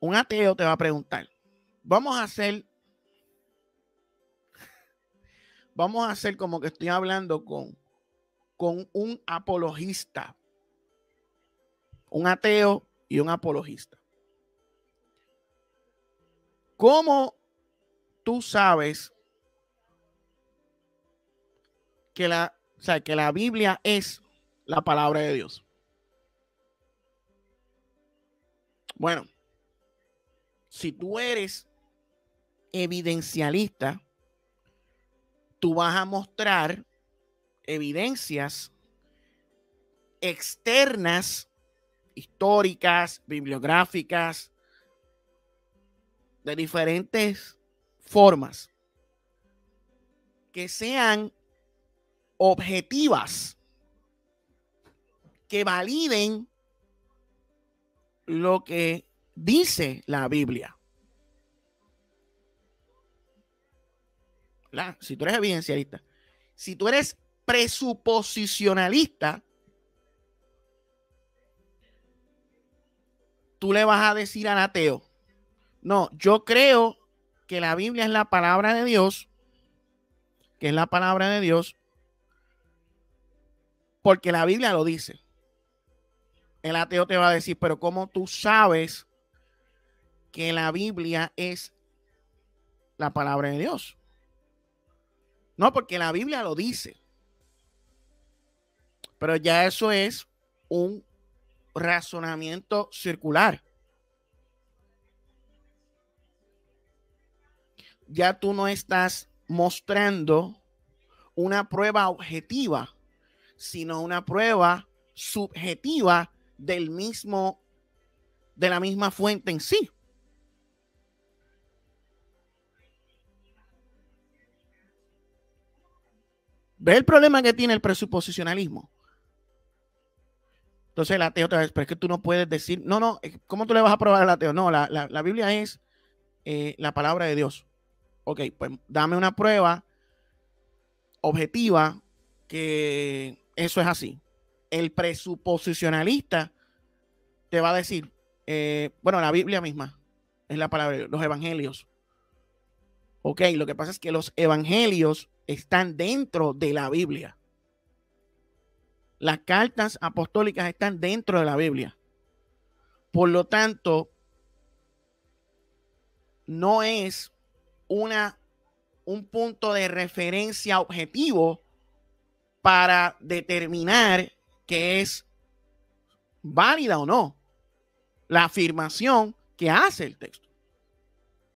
un ateo te va a preguntar, vamos a hacer, vamos a hacer como que estoy hablando con, con un apologista, un ateo y un apologista. ¿Cómo tú sabes que la, que la Biblia es la palabra de Dios? Bueno, si tú eres evidencialista, tú vas a mostrar evidencias externas, históricas, bibliográficas, de diferentes formas, que sean objetivas, que validen lo que dice la Biblia. Si tú eres evidencialista, si tú eres presuposicionalista, tú le vas a decir al ateo, no, yo creo que la Biblia es la palabra de Dios, que es la palabra de Dios, porque la Biblia lo dice. El ateo te va a decir, pero ¿cómo tú sabes que la Biblia es la palabra de Dios? No, porque la Biblia lo dice. Pero ya eso es un razonamiento circular. Ya tú no estás mostrando una prueba objetiva, sino una prueba subjetiva del mismo, de la misma fuente en sí. ¿Ve el problema que tiene el presuposicionalismo? Entonces el ateo otra vez, pero es que tú no puedes decir, no, no, ¿cómo tú le vas a probar al ateo? No, la, la, Biblia es eh, la palabra de Dios. Ok, pues dame una prueba objetiva que eso es así. El presuposicionalista te va a decir, eh, bueno, la Biblia misma es la palabra de Dios, los evangelios. Ok, lo que pasa es que los evangelios están dentro de la Biblia. Las cartas apostólicas están dentro de la Biblia. Por lo tanto, no es una, un punto de referencia objetivo para determinar que es válida o no la afirmación que hace el texto.